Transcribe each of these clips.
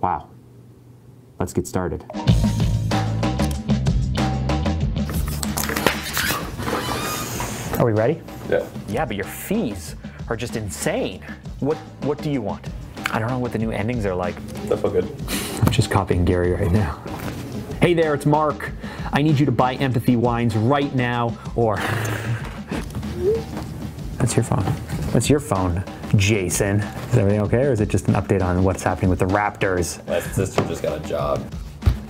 Wow. Let's get started. Are we ready? Yeah. Yeah, but your fees are just insane. What What do you want? I don't know what the new endings are like. That felt good. I'm just copying Gary right now. Hey there, it's Mark. I need you to buy empathy wines right now, or. That's your phone. That's your phone, Jason? Is everything okay, or is it just an update on what's happening with the Raptors? My sister just got a job.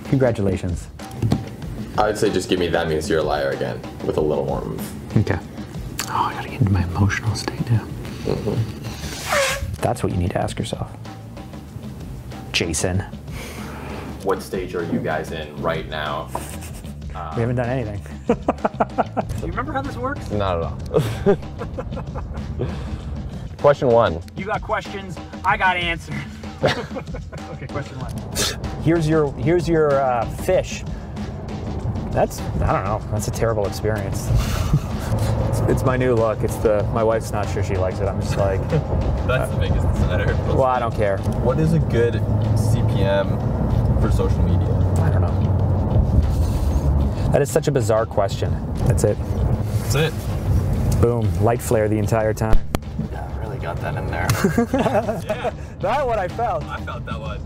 Congratulations. I'd say just give me that means you're a liar again with a little more oomph. Okay. Oh, I gotta get into my emotional state now. Mm-hmm. That's what you need to ask yourself. Jason. What stage are you guys in right now? We haven't done anything. You remember how this works? Not at all. Question one. You got questions, I got answers. okay, question one. Here's your Here's your uh, fish. That's I don't know. That's a terrible experience. it's, it's my new look. It's the my wife's not sure she likes it. I'm just like, That's the biggest decider. well, I don't care. What is a good CPM for social media? I don't know. That is such a bizarre question. That's it. That's it. Boom. Light flare the entire time. Yeah, really got that in there. That's what I felt. I felt that one.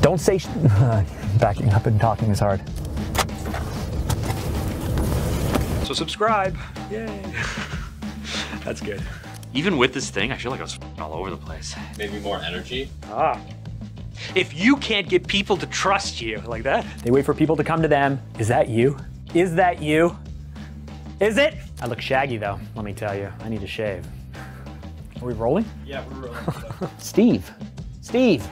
Don't say sh- backing up and talking is hard. So subscribe. Yay. That's good. Even with this thing, I feel like I was all over the place. Maybe more energy. Ah. If you can't get people to trust you like that, They wait for people to come to them. Is that you? Is that you? Is it? I look shaggy though, let me tell you. I need to shave. Are we rolling? yeah, we're rolling. Steve. Steve.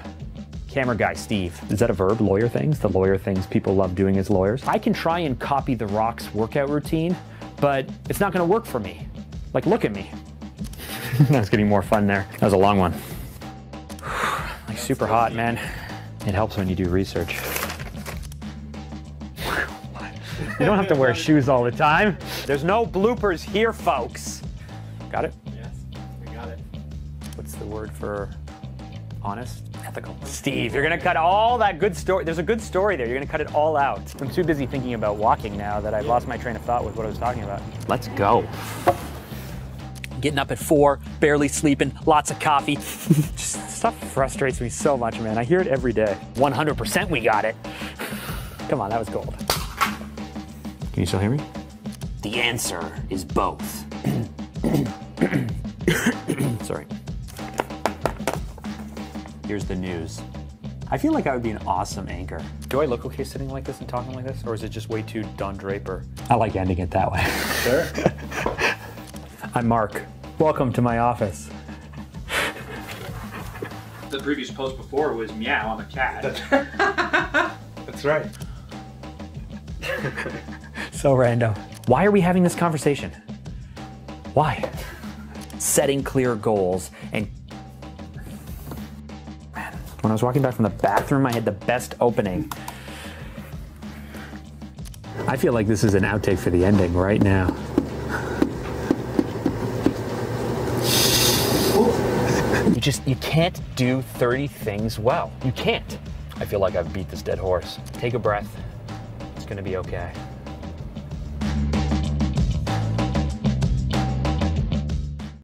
Camera guy, Steve. Is that a verb? Lawyer things? The lawyer things people love doing as lawyers? I can try and copy The Rock's workout routine, but it's not gonna work for me. Like, look at me. That's getting more fun there. That was a long one. like, super hot, man. It helps when you do research. You don't have to wear shoes all the time. There's no bloopers here, folks. Got it? The word for honest? Ethical. Steve, you're gonna cut all that good story. There's a good story there. You're gonna cut it all out. I'm too busy thinking about walking now that I've lost my train of thought with what I was talking about. Let's go. Getting up at four, barely sleeping, lots of coffee. Just stuff frustrates me so much, man. I hear it every day. 100% we got it. Come on, that was gold. Can you still hear me? The answer is both. Sorry. Here's the news. I feel like I would be an awesome anchor. Do I look okay sitting like this and talking like this, or is it just way too Don Draper? I like ending it that way. Sure. I'm Mark. Welcome to my office. The previous post before was meow, I'm a cat. That's right. So random. Why are we having this conversation? Why? Setting clear goals and. When I was walking back from the bathroom, I had the best opening. I feel like this is an outtake for the ending right now. You just you can't do 30 things well. You can't. I feel like I've beat this dead horse. Take a breath. It's gonna be okay.